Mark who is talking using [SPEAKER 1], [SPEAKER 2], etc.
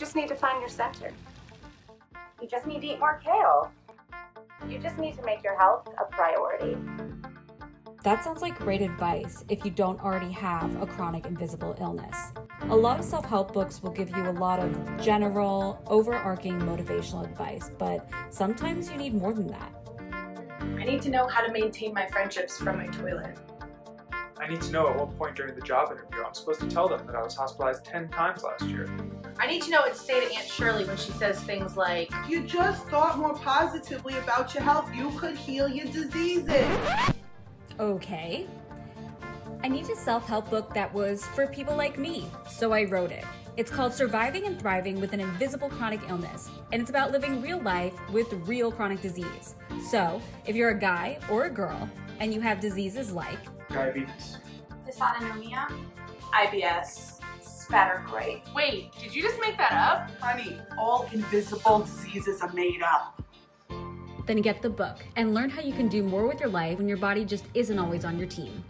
[SPEAKER 1] just need to find your center. You just need to eat more kale. You just need to make your health a priority.
[SPEAKER 2] That sounds like great advice if you don't already have a chronic invisible illness. A lot of self help books will give you a lot of general, overarching motivational advice, but sometimes you need more than that.
[SPEAKER 3] I need to know how to maintain my friendships from my toilet.
[SPEAKER 4] I need to know at what point during the job interview I'm supposed to tell them that I was hospitalized 10 times last year.
[SPEAKER 3] I need to know what to say to Aunt Shirley when she says things like,
[SPEAKER 5] If you just thought more positively about your health, you could heal your diseases.
[SPEAKER 2] Okay. I need a self help book that was for people like me, so I wrote it. It's called Surviving and Thriving with an Invisible Chronic Illness, and it's about living real life with real chronic disease. So, if you're a guy or a girl and you have diseases like
[SPEAKER 4] Diabetes.
[SPEAKER 1] Dysautonomia?
[SPEAKER 3] IBS.
[SPEAKER 1] Spatter great.
[SPEAKER 3] Wait, did you just make that up?
[SPEAKER 5] Honey, all invisible diseases are made up.
[SPEAKER 2] then get the book and learn how you can do more with your life when your body just isn't always on your team.